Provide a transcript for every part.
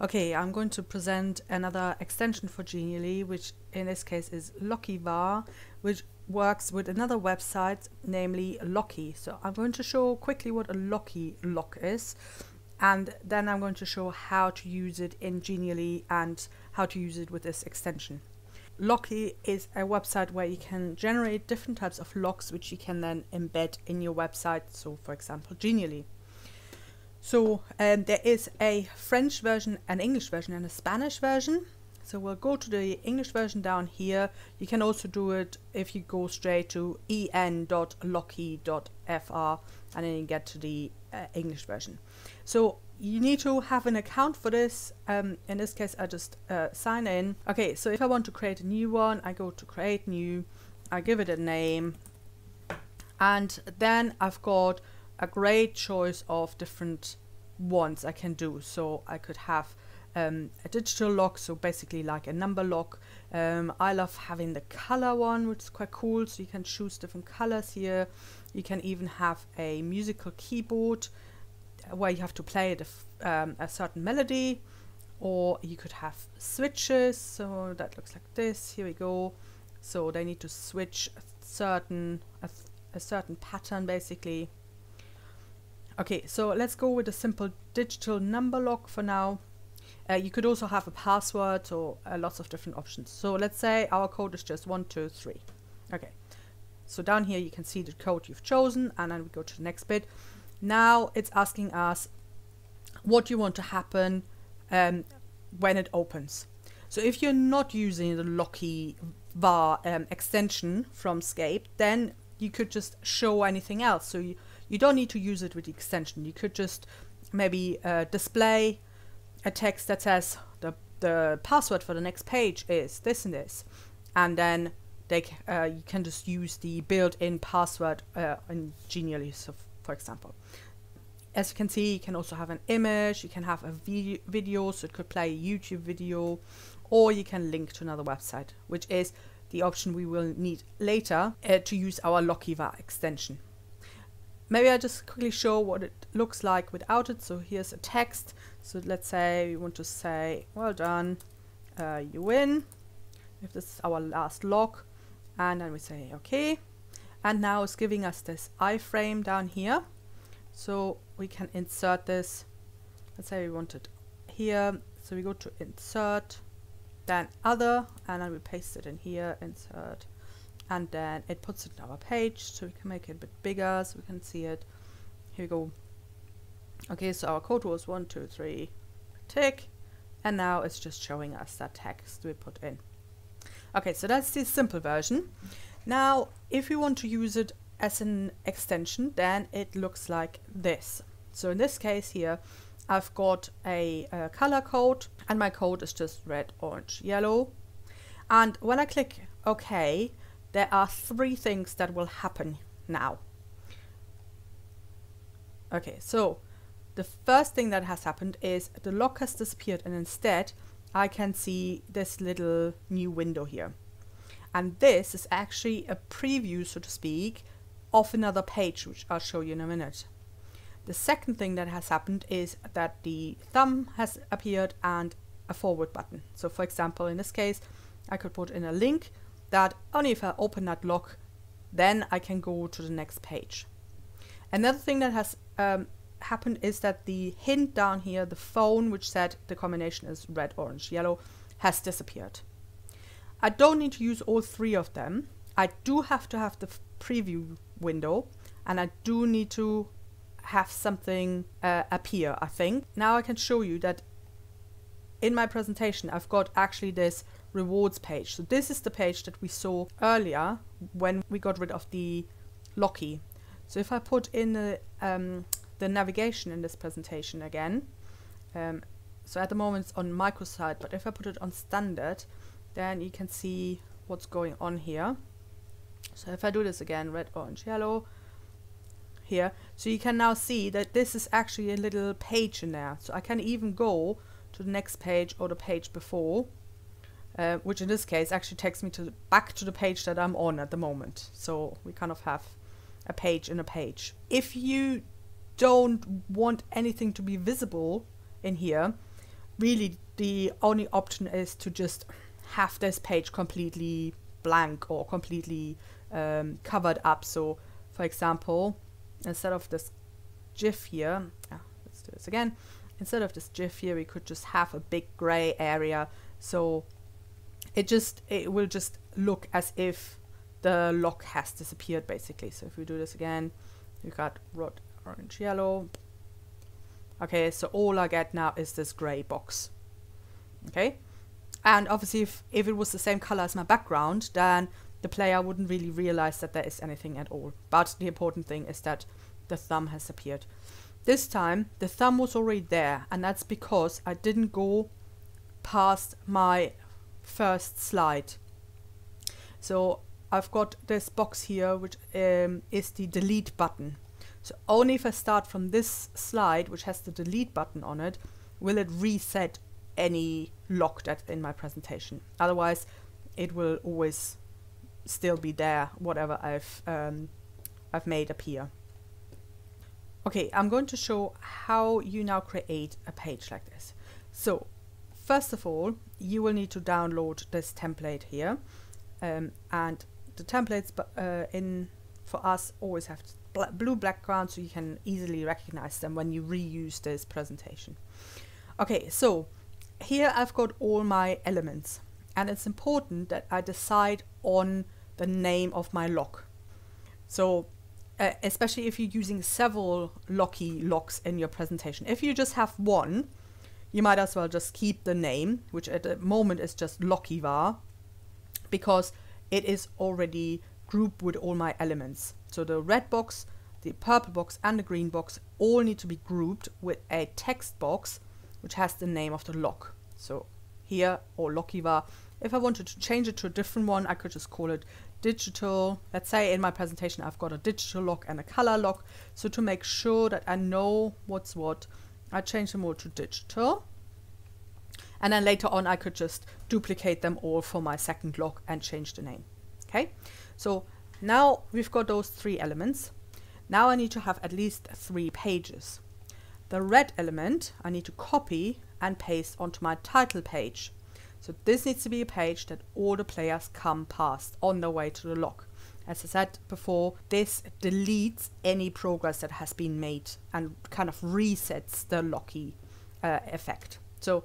Okay, I'm going to present another extension for Genially, which in this case is Lockeevar, which works with another website, namely Lockee. So I'm going to show quickly what a Lockee lock is, and then I'm going to show how to use it in Genially and how to use it with this extension. Lockee is a website where you can generate different types of locks which you can then embed in your website. So for example, Genially. So um, there is a French version, an English version and a Spanish version. So we'll go to the English version down here. You can also do it if you go straight to en.lockee.fr and then you get to the uh, English version. So you need to have an account for this. Um, in this case, I just uh, sign in. Okay, so if I want to create a new one, I go to create new, I give it a name, and then I've got a great choice of different ones I can do. So I could have um, a digital lock, so basically like a number lock. Um, I love having the color one, which is quite cool. So you can choose different colors here. You can even have a musical keyboard uh, where you have to play um, a certain melody, or you could have switches. So that looks like this. Here we go. So they need to switch a certain a, a certain pattern basically. Okay, so let's go with a simple digital number lock for now. Uh, you could also have a password or uh, lots of different options. So let's say our code is just one, two, three. Okay, so down here you can see the code you've chosen and then we go to the next bit. Now it's asking us what you want to happen um, when it opens. So if you're not using the Locky var um, extension from S'cape, then you could just show anything else. So you, you don't need to use it with the extension. You could just maybe uh, display a text that says the, the password for the next page is this and this. And then they uh, you can just use the built-in password uh, in Genially, for example. As you can see, you can also have an image, you can have a vi video, so it could play a YouTube video, or you can link to another website, which is the option we will need later uh, to use our Lockeevar extension. Maybe I just quickly show what it looks like without it. So here's a text. So let's say we want to say, well done, uh, you win. If this is our last lock. And then we say, okay. And now it's giving us this iframe down here. So we can insert this. Let's say we want it here. So we go to insert, then other, and then we paste it in here, insert and then it puts it on our page so we can make it a bit bigger so we can see it. Here we go. Okay so our code was one two three tick. And now it's just showing us that text we put in. Okay so that's the simple version. Now if we want to use it as an extension then it looks like this. So in this case here I've got a, a color code and my code is just red orange yellow. And when I click OK there are three things that will happen now. Okay, so the first thing that has happened is the lock has disappeared and instead I can see this little new window here. And this is actually a preview, so to speak, of another page, which I'll show you in a minute. The second thing that has happened is that the thumb has appeared and a forward button. So for example, in this case, I could put in a link that only if I open that lock, then I can go to the next page. Another thing that has um, happened is that the hint down here, the phone which said the combination is red, orange, yellow, has disappeared. I don't need to use all three of them. I do have to have the preview window and I do need to have something uh, appear, I think. Now I can show you that in my presentation I've got actually this rewards page. So this is the page that we saw earlier when we got rid of the Lockee. So if I put in the, um, the navigation in this presentation again, um, so at the moment it's on microsite, but if I put it on standard, then you can see what's going on here. So if I do this again, red, orange, yellow, here, so you can now see that this is actually a little page in there. So I can even go the next page or the page before uh, which in this case actually takes me to back to the page that I'm on at the moment. So we kind of have a page in a page. If you don't want anything to be visible in here, really the only option is to just have this page completely blank or completely um, covered up. So for example, instead of this GIF here, ah, let's do this again. Instead of this GIF here, we could just have a big gray area. So it just, it will just look as if the lock has disappeared basically. So if we do this again, we got red, orange, yellow. Okay, so all I get now is this gray box. Okay, and obviously if, if it was the same color as my background, then the player wouldn't really realize that there is anything at all. But the important thing is that the thumb has appeared. This time the thumb was already there and that's because I didn't go past my first slide. So I've got this box here which um, is the delete button. So only if I start from this slide which has the delete button on it will it reset any lock that's in my presentation. Otherwise it will always still be there whatever I've um, I've made appear. Okay, I'm going to show how you now create a page like this. So first of all, you will need to download this template here. Um, and the templates uh, in for us always have bl blue background so you can easily recognize them when you reuse this presentation. Okay, so here I've got all my elements and it's important that I decide on the name of my lock. So uh, especially if you're using several lockee locks in your presentation. If you just have one, you might as well just keep the name, which at the moment is just Lockeevar, because it is already grouped with all my elements. So the red box, the purple box and the green box all need to be grouped with a text box which has the name of the lock. So here or Lockeevar. If I wanted to change it to a different one, I could just call it digital. Let's say in my presentation I've got a digital lock and a color lock. So to make sure that I know what's what, I change them all to digital. And then later on I could just duplicate them all for my second lock and change the name. Okay, so now we've got those three elements. Now I need to have at least three pages. The red element I need to copy and paste onto my title page. So this needs to be a page that all the players come past on their way to the lock. As I said before, this deletes any progress that has been made and kind of resets the lockee uh, effect. So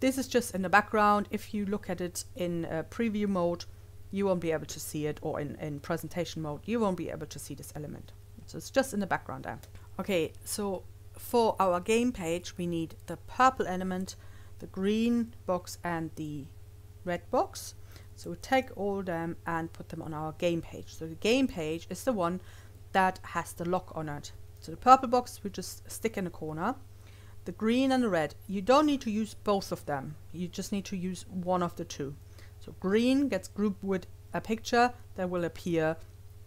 this is just in the background. If you look at it in uh, preview mode, you won't be able to see it or in, in presentation mode, you won't be able to see this element. So it's just in the background there. Okay, so for our game page, we need the purple element the green box and the red box. So we take all them and put them on our game page. So the game page is the one that has the lock on it. So the purple box we just stick in a corner. The green and the red, you don't need to use both of them. You just need to use one of the two. So green gets grouped with a picture that will appear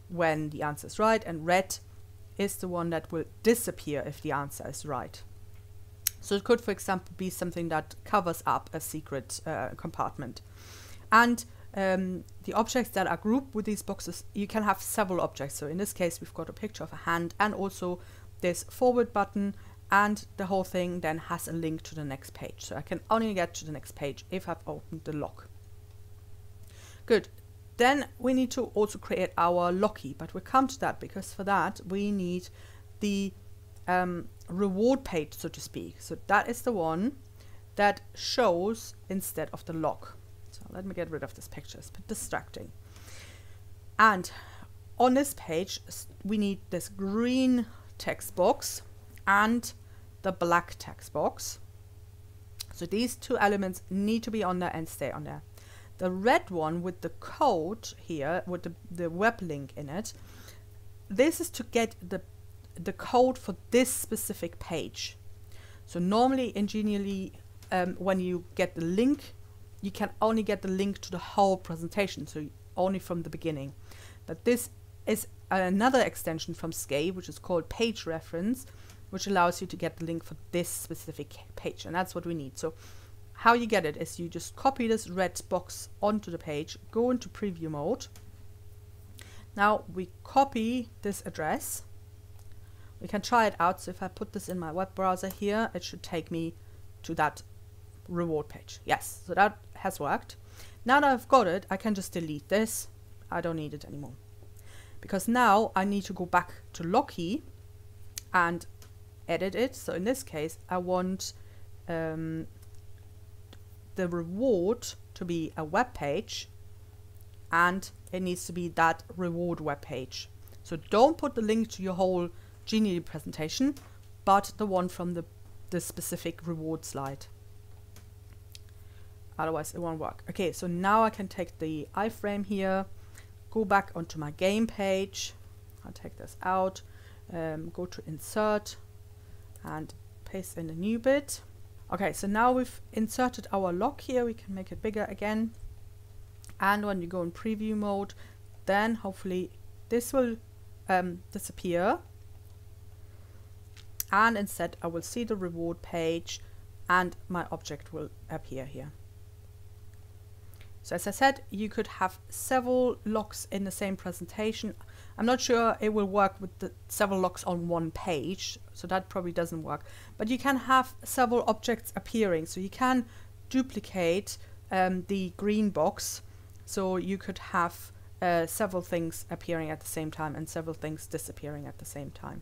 when the answer is right and red is the one that will disappear if the answer is right. So it could, for example, be something that covers up a secret uh, compartment. And um, the objects that are grouped with these boxes, you can have several objects. So in this case, we've got a picture of a hand and also this forward button and the whole thing then has a link to the next page. So I can only get to the next page if I've opened the lock. Good. Then we need to also create our lockee, but we'll come to that because for that we need the um, reward page, so to speak. So that is the one that shows instead of the lock. So let me get rid of this picture, it's a bit distracting. And on this page, we need this green text box and the black text box. So these two elements need to be on there and stay on there. The red one with the code here, with the, the web link in it, this is to get the the code for this specific page. So normally in Genially, um, when you get the link, you can only get the link to the whole presentation, so only from the beginning. But this is another extension from S'cape, which is called Page Reference, which allows you to get the link for this specific page, and that's what we need. So how you get it is you just copy this red box onto the page, go into preview mode. Now we copy this address we can try it out. So if I put this in my web browser here, it should take me to that reward page. Yes, so that has worked. Now that I've got it, I can just delete this. I don't need it anymore. Because now I need to go back to Lockee and edit it. So in this case, I want um, the reward to be a web page and it needs to be that reward web page. So don't put the link to your whole Genie presentation, but the one from the, the specific reward slide. Otherwise it won't work. Okay, so now I can take the iframe here, go back onto my game page. I'll take this out, um, go to insert and paste in a new bit. Okay, so now we've inserted our lock here. We can make it bigger again. And when you go in preview mode, then hopefully this will um, disappear. And instead I will see the reward page and my object will appear here. So as I said, you could have several locks in the same presentation. I'm not sure it will work with the several locks on one page, so that probably doesn't work. But you can have several objects appearing, so you can duplicate um, the green box, so you could have uh, several things appearing at the same time and several things disappearing at the same time.